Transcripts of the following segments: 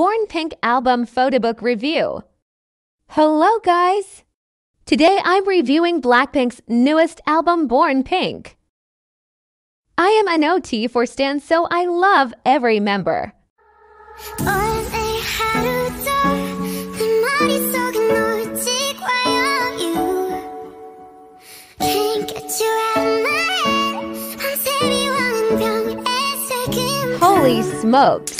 Born Pink album photobook review. Hello, guys! Today I'm reviewing Blackpink's newest album, Born Pink. I am an OT4 Stan, so I love every member. Holy smokes!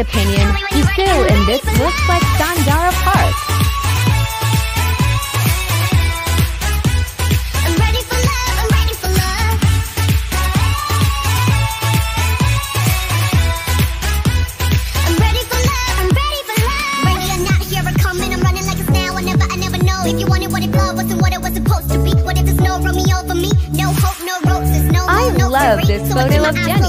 opinion, Jisoo in this looks like Sandara Park. I love this photo of Jennie.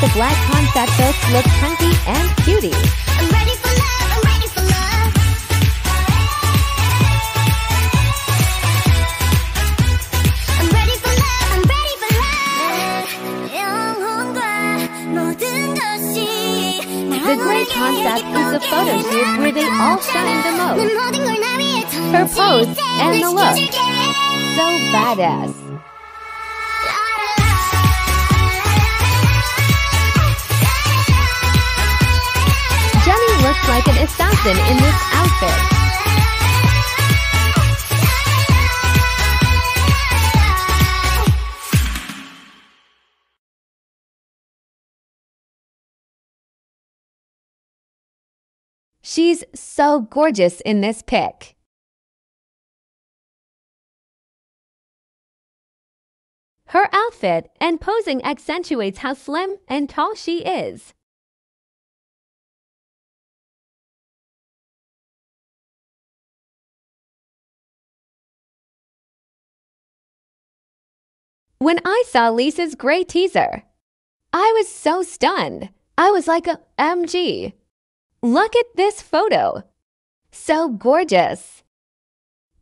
the black concept books look chunky and cutie. I'm ready for love, I'm ready for love. I'm ready for love, I'm ready for love. The great concept is the photo shoot where they all shine the most. Her pose and the look. So badass. Assassin in this outfit. She's so gorgeous in this pic. Her outfit and posing accentuates how slim and tall she is. When I saw Lisa's gray teaser, I was so stunned. I was like, a MG. Look at this photo. So gorgeous.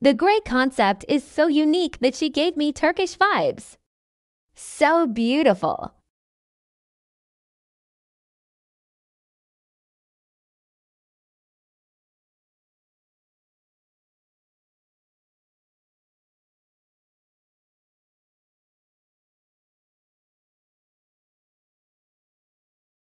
The gray concept is so unique that she gave me Turkish vibes. So beautiful.